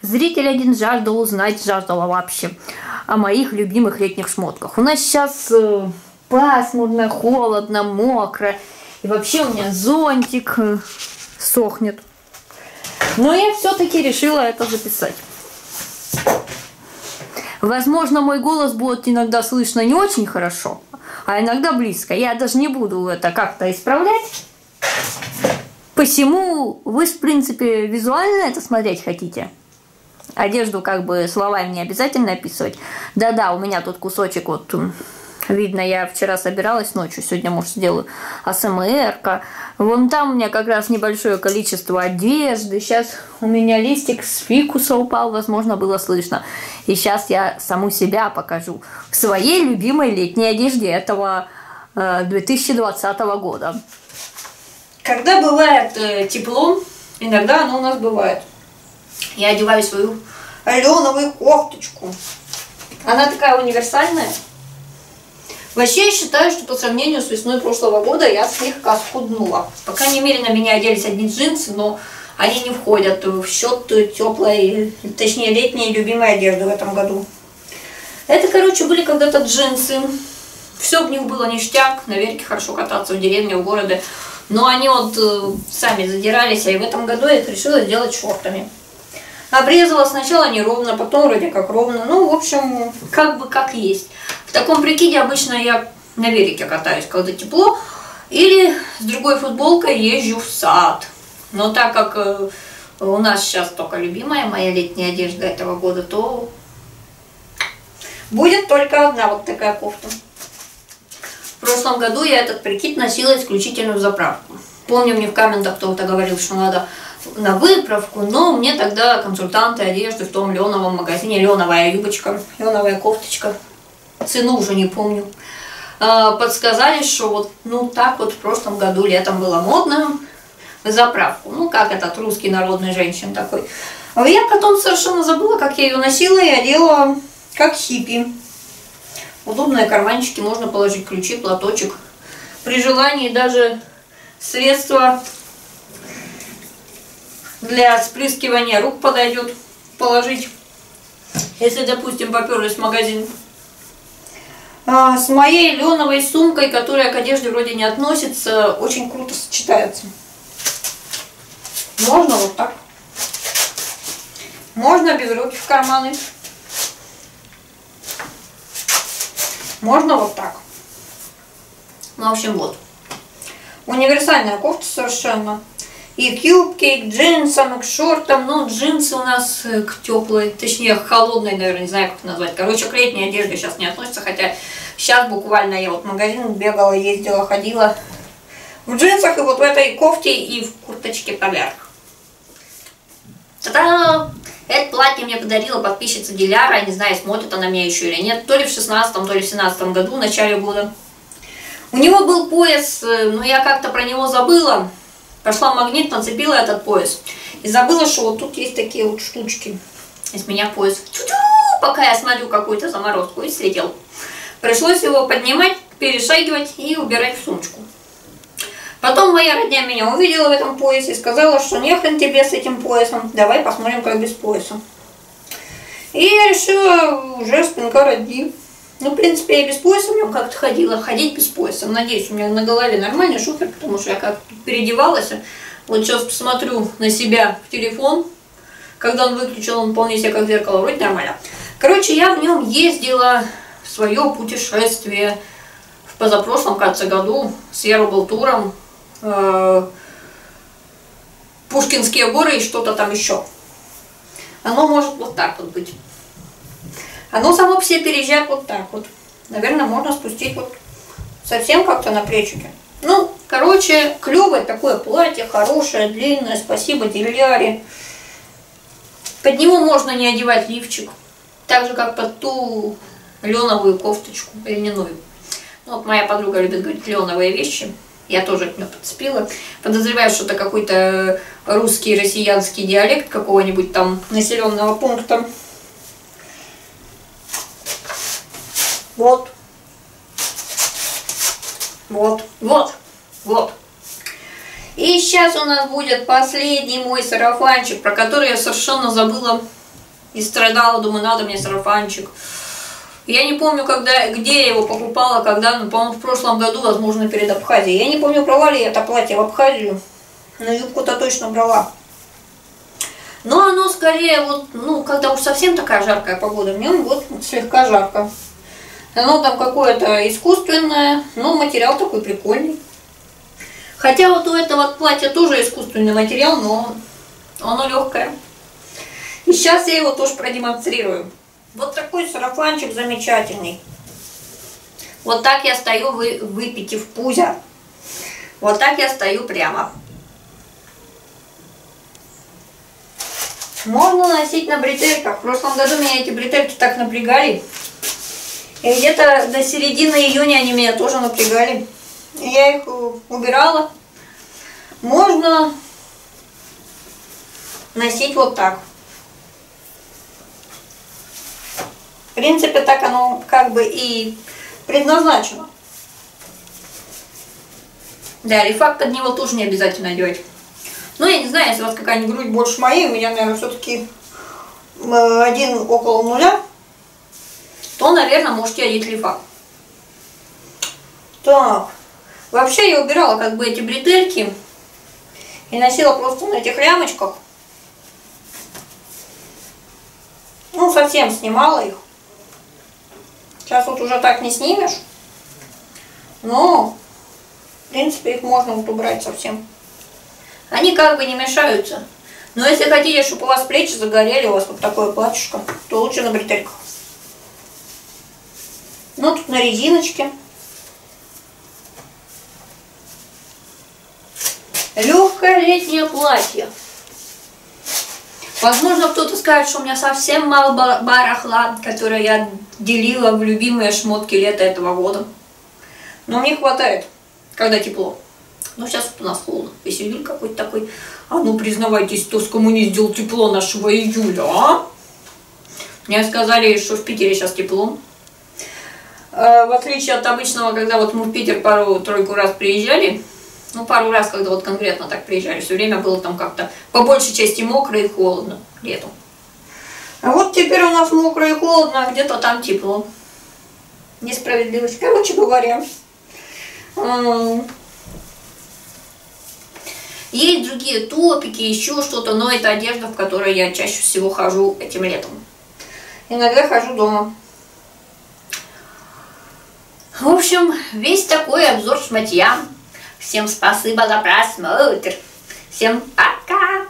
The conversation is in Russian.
Зритель один жаждал узнать, жаждала вообще, о моих любимых летних шмотках. У нас сейчас э, пасмурно, холодно, мокро. И вообще у меня зонтик э, сохнет. Но я все-таки решила это записать. Возможно, мой голос будет иногда слышно не очень хорошо, а иногда близко. Я даже не буду это как-то исправлять. Посему вы, в принципе, визуально это смотреть хотите. Одежду как бы словами не обязательно описывать. Да-да, у меня тут кусочек вот Видно, я вчера собиралась ночью, сегодня, может, сделаю АСМР. -ка. Вон там у меня как раз небольшое количество одежды. Сейчас у меня листик с фикуса упал, возможно, было слышно. И сейчас я саму себя покажу в своей любимой летней одежде этого э, 2020 года. Когда бывает э, тепло, иногда оно у нас бывает. Я одеваю свою аленовую кофточку. Она такая универсальная. Вообще я считаю, что по сравнению с весной прошлого года я слегка схуднула. По крайней мере на меня оделись одни джинсы, но они не входят в счет теплой, точнее летней любимой одежды в этом году. Это, короче, были когда-то джинсы. Все в них было ништяк, на велике хорошо кататься в деревне, в городе. Но они вот э, сами задирались, а и в этом году я их решила сделать шортами. Обрезала сначала неровно, потом вроде как ровно. Ну, в общем, как бы как есть. В таком прикиде обычно я на велике катаюсь, когда тепло, или с другой футболкой езжу в сад. Но так как э, у нас сейчас только любимая моя летняя одежда этого года, то будет только одна вот такая кофта. В прошлом году я этот прикид носила исключительно в заправку. Помню, мне в комментах кто-то говорил, что надо на выправку, но мне тогда консультанты одежды в том леновом магазине, леновая юбочка, леновая кофточка цену уже не помню, а, подсказали, что вот ну так вот в прошлом году летом было модно заправку. Ну, как этот русский народный женщин такой. А я потом совершенно забыла, как я ее носила и одела как хиппи. Удобные карманчики, можно положить ключи, платочек. При желании даже средства для спрыскивания рук подойдет положить. Если, допустим, поперлись в магазин а, с моей леновой сумкой, которая к одежде вроде не относится, очень круто сочетается. Можно вот так. Можно без руки в карманы. Можно вот так. Ну, в общем, вот. Универсальная кофта совершенно. И юбке, и к джинсам, и к шортам. Ну, джинсы у нас э, к теплой, точнее, к холодной, наверное, не знаю, как назвать. Короче, к летней одежде сейчас не относится, хотя сейчас буквально я вот в магазин бегала, ездила, ходила в джинсах и вот в этой кофте и в курточке поверх. Та-да! Это платье мне подарила подписчица Диляра, не знаю, смотрит она меня еще или нет, то ли в 16 то ли в 17 году, в начале года. У него был пояс, э, но я как-то про него забыла. Пошла в магнит, нацепила этот пояс. И забыла, что вот тут есть такие вот штучки. Из меня пояс. пока я смотрю какую-то заморозку и слетел. Пришлось его поднимать, перешагивать и убирать в сумочку. Потом моя родня меня увидела в этом поясе и сказала, что нехрен тебе с этим поясом, давай посмотрим, как без пояса. И я решила уже спинка роди. Ну, в принципе, я без пояса в нем как-то ходила, ходить без пояса. Надеюсь, у меня на голове нормальный шухер, потому что я как-то переодевалась. Вот сейчас посмотрю на себя в телефон. Когда он выключил, он вполне себе как зеркало, вроде нормально. Короче, я в нем ездила в свое путешествие в позапрошлом, кажется, году с Ярубалтуром. Э, Пушкинские горы и что-то там еще. Оно может вот так вот быть. Оно само по себе переезжает вот так вот. Наверное, можно спустить вот совсем как-то на плечики. Ну, короче, клевое такое платье, хорошее, длинное, спасибо Диляре. Под него можно не одевать лифчик. Так же, как под ту леновую кофточку, льняную. Ну, вот моя подруга любит говорить леновые вещи. Я тоже от нее подцепила. Подозреваю, что это какой-то русский, россиянский диалект какого-нибудь там населенного пункта. Вот. Вот. Вот. Вот. И сейчас у нас будет последний мой сарафанчик, про который я совершенно забыла и страдала, думаю, надо мне сарафанчик. Я не помню, когда, где я его покупала, когда, ну, по-моему, в прошлом году, возможно, перед Абхазией. Я не помню, брала ли я это платье в Абхазию, но юбку-то точно брала. Но оно скорее вот, ну, когда уж совсем такая жаркая погода, в нем вот слегка жарко. Оно там какое-то искусственное, но материал такой прикольный. Хотя вот у этого платья тоже искусственный материал, но оно легкое. И сейчас я его тоже продемонстрирую. Вот такой сарафанчик замечательный. Вот так я стою, вы, выпитив пузя. Вот так я стою прямо. Можно носить на бретельках. В прошлом году меня эти бретельки так напрягали. И где-то до середины июня они меня тоже напрягали. Я их убирала. Можно носить вот так. В принципе, так оно как бы и предназначено. Да, рефак под него тоже не обязательно одевать. Ну, я не знаю, если у вас какая-нибудь грудь больше моей, у меня, наверное, все-таки один около нуля, то, наверное, можете одеть лифа. Так, вообще я убирала как бы эти бретельки и носила просто на этих лямочках. Ну, совсем снимала их. Сейчас вот уже так не снимешь. Но, в принципе, их можно вот убрать совсем. Они как бы не мешаются. Но если хотите, чтобы у вас плечи загорели, у вас вот такое платьишко, то лучше на бретельках. Ну, тут на резиночке. Легкое летнее платье. Возможно, кто-то скажет, что у меня совсем мало барахла, которое я делила в любимые шмотки лета этого года. Но мне хватает, когда тепло. Но сейчас вот у нас холодно. Весь июль какой-то такой. А ну признавайтесь, кто с кому не сделал тепло нашего июля, а? Мне сказали, что в Питере сейчас тепло. Э, в отличие от обычного, когда вот мы в Питер пару-тройку раз приезжали, ну, пару раз, когда вот конкретно так приезжали, все время было там как-то по большей части мокро и холодно летом. А вот теперь у нас мокро и холодно, а где-то там тепло. Несправедливость. Короче говоря. Есть другие топики, еще что-то, но это одежда, в которой я чаще всего хожу этим летом. Иногда хожу дома. В общем, весь такой обзор шматья. Всем спасибо за просмотр. Всем пока!